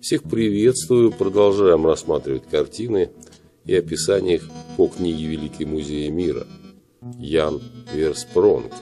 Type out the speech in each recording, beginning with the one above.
Всех приветствую. Продолжаем рассматривать картины и описание их по книге «Великий музей мира». Ян Верспронг.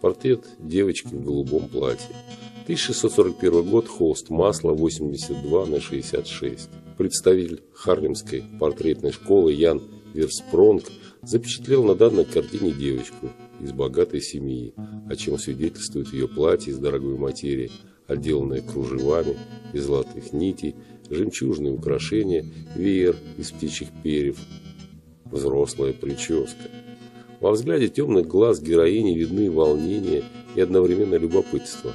Портрет девочки в голубом платье. 1641 год, холст масла 82 на 66. Представитель Харлемской портретной школы Ян Верспронг запечатлел на данной картине девочку из богатой семьи, о чем свидетельствует ее платье из дорогой материи, отделанное кружевами из золотых нитей, жемчужные украшения, веер из птичьих перьев, взрослая прическа. Во взгляде темных глаз героини видны волнение и одновременно любопытство.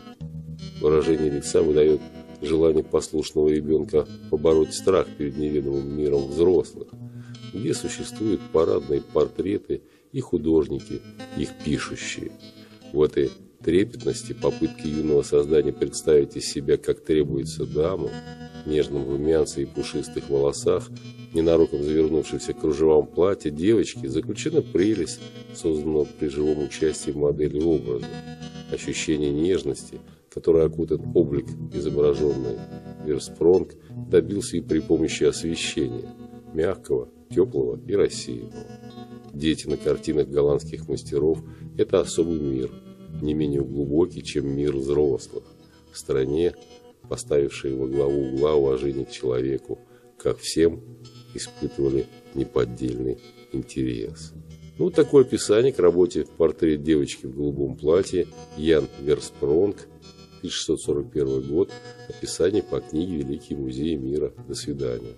Выражение лица выдает желание послушного ребенка побороть страх перед неведомым миром взрослых, где существуют парадные портреты и художники, их пишущие. В этой трепетности, попытки юного создания представить из себя, как требуется даму, нежном румянце и пушистых волосах, ненароком завернувшихся кружевам платья девочки, заключена прелесть, созданного при живом участии модели образа. Ощущение нежности, которое окутает облик изображенный Верспронг, добился и при помощи освещения, мягкого, теплого и рассеянного. Дети на картинах голландских мастеров – это особый мир – не менее глубокий, чем мир взрослых, в стране, поставившей во главу угла уважение к человеку, как всем испытывали неподдельный интерес. Ну, такое описание к работе «Портрет девочки в голубом платье» Ян Верспронг, 1641 год, описание по книге «Великий музей мира». До свидания.